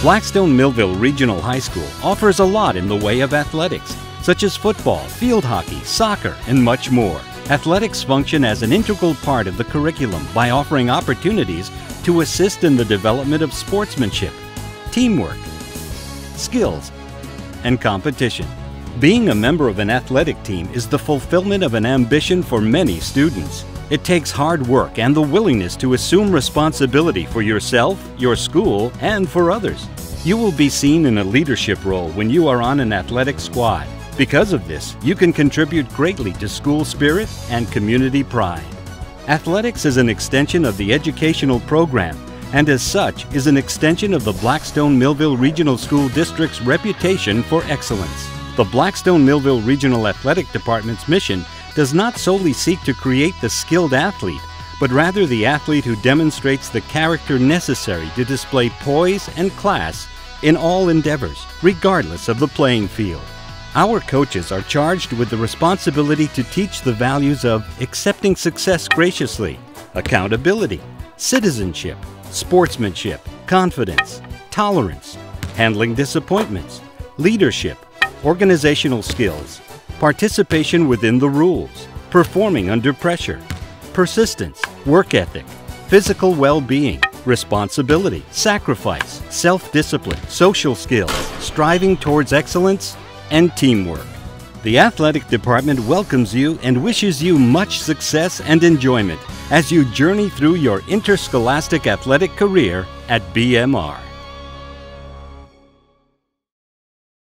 Blackstone Millville Regional High School offers a lot in the way of athletics, such as football, field hockey, soccer, and much more. Athletics function as an integral part of the curriculum by offering opportunities to assist in the development of sportsmanship, teamwork, skills, and competition. Being a member of an athletic team is the fulfillment of an ambition for many students. It takes hard work and the willingness to assume responsibility for yourself, your school, and for others. You will be seen in a leadership role when you are on an athletic squad. Because of this, you can contribute greatly to school spirit and community pride. Athletics is an extension of the educational program and as such is an extension of the Blackstone Millville Regional School District's reputation for excellence. The Blackstone Millville Regional Athletic Department's mission does not solely seek to create the skilled athlete, but rather the athlete who demonstrates the character necessary to display poise and class in all endeavors, regardless of the playing field. Our coaches are charged with the responsibility to teach the values of accepting success graciously, accountability, citizenship, sportsmanship, confidence, tolerance, handling disappointments, leadership, organizational skills, participation within the rules, performing under pressure, persistence, work ethic, physical well-being, responsibility, sacrifice, self-discipline, social skills, striving towards excellence, and teamwork. The athletic department welcomes you and wishes you much success and enjoyment as you journey through your interscholastic athletic career at BMR.